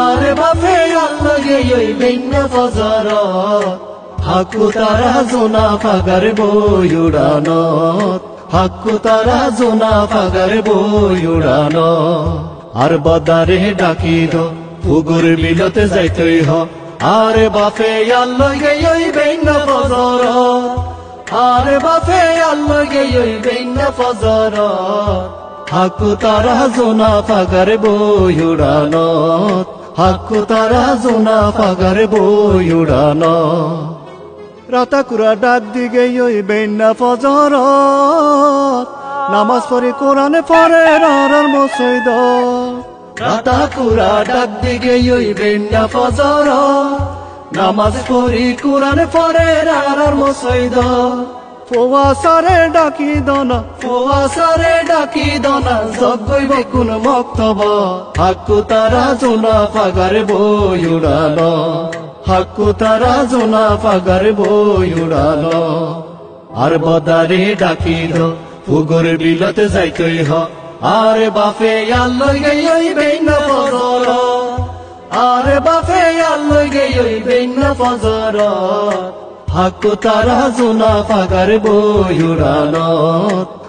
আরে বাপে আল্লাগে ওই বেন্না ফজর হাকু তারা জোনা ফাগার বই উড়ানত। হাকু তারা জোনা ফাগার বই উড়ান আর বদারে ডাকি দো পুগুর বিলতে যাইতই হ। আরে বাপে আল্লাগে ওই বেন্না ফজর আরে বাপে আল্লাগে ওই বেন্না ফজর হাকু তারা জোনা ফাগার বই উড়ানত। হাকু তারা জোনা ফাগার বই উড়ান রাতাকুরা ডাক দিগে ওই বেন্না ফজর নামাজ পড়ি কোরআনে পড়ে রার মসজিদ। রাতাকুরা ডাক দিগে ওই বেন্না ফজর নামাজ পড়ি কোরআনে পড়ে রার মসজিদ। ফোয়াসারে ডাকি দনা ফোয়াসারে ডাকি দনা জগই বেকুন মক্তব। হাকু তারা জোনা ফাগার বই উড়ানো হাকু তারা জোনা ফাগার বই উড়ানো আর বদারে ডাকি দ, ফুগর বিলতে যাইতই হ, আরে বাপে আল্লই গই বেইনা ফজর। আরে বাপে আল্লই গই বেইনা ফজর। হাকু তারা জোনা ফাগার বই উড়ানো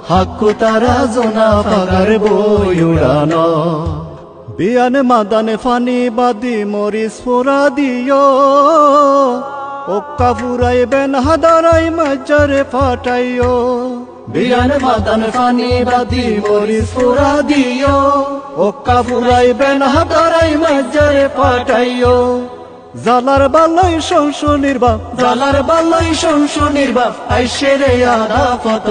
হাকু তারা জোনা ফাগার বই উড়ানো বিয়ানে মাদানে ফানি বাদি মরিস ফুরা দিও ওক্কা ফুরাই বেন হাদারাই মজ্জারে ফাটাইও বিয়ানে মাদানে ফানি বাদি মরিস ফুরা দিও ওক্কা ফুরাই বেন হাদারাই মজ্জারে ফাটাইও জালার বালাই শংস নির্বাপ, জালার বালাই শংস নির্বাপ, আইসে রে আদা ফত।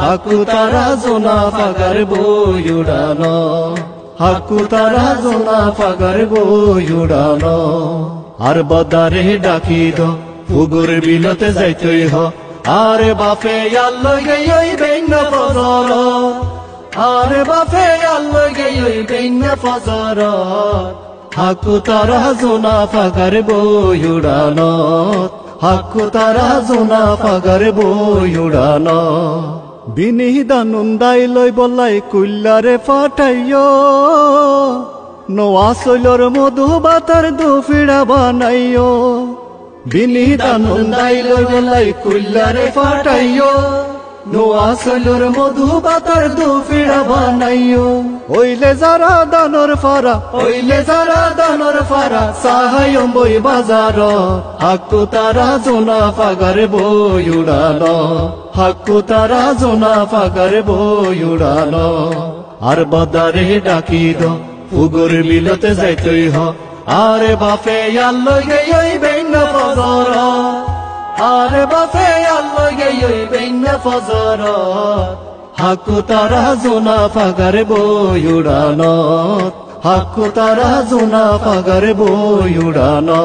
হাকু তারা জোনা ফাগার বই হাকু তারা জোনা ফাগার বই আর বদারে ডাকি দ, ফুগুর বিলতে যাইতই হ। আরে বাপে আল্লই গই বেন্ন ফজর। আরে বাপে আল্লই গই বেন্ন ফজর। হাকু তারা জোনা ফাগার বই উড়ানো। হাকু তারা জোনা ফাগার বই উড়ানো। বিনিদানুন্দাই লই বলাই কুল্লারে ফাটাইও নোয়া শৈলর মধু বাতার দুফিড়া বানাইও বিনিদানুন্দাই লই বলাই কুল্লারে ফাটাইও নোয়া মধু বাতার দুফিড়া বানাইও। ওইলে যারা দানর ফারা ওইলে যারা দানর ফারা সাহায্য বই বাজার। হাকু তারা জোনা ফাগার বই উড়ানো হাকু তারা জোনা ফাগার বই উড়ানো আর বদারে ডাকি দ ফুগুর বিলতে যাইতই হ। আরে বাপে ওই বেন্ন ফজর আরে বাপে ওই বেন্ন ফজর হাকু তারা জোনা ফাগার বই উড়ানো হাকু তারা জোনা ফাগার বই উড়ানো